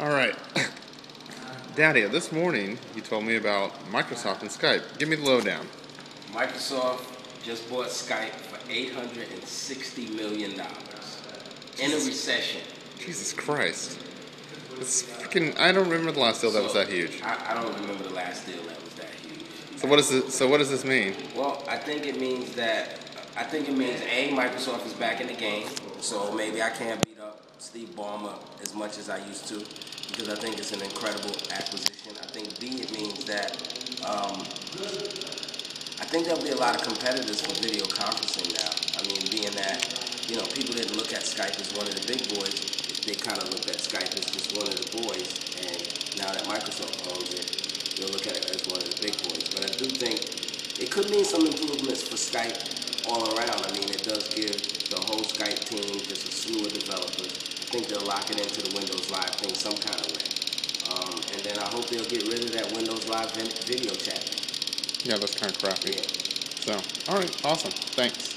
All right. Daddy, this morning you told me about Microsoft and Skype. Give me the lowdown. Microsoft just bought Skype for $860 million in a recession. Jesus Christ. It's freaking. I don't remember the last deal that was that huge. I, I don't remember the last deal that was that huge. So what does it? So what does this mean? Well, I think it means that I think it means a Microsoft is back in the game, so maybe I can't beat up Steve Ballmer as much as I used to because I think it's an incredible acquisition. I think B it means that um, I think there'll be a lot of competitors for video conferencing now. I mean, being that you know people didn't look at Skype as one of the big boys, they kind of looked at Skype as just one of the boys, and now that Microsoft owns it, they'll look at it as one of the big boys. But I do think it could mean some improvements for Skype all around. I mean, it does give the whole Skype team just a slew of developers. I think they'll lock it into the Windows Live thing some kind of way. Um, and then I hope they'll get rid of that Windows Live video chat. Yeah, that's kind of crappy. Yeah. So, all right, awesome. Thanks.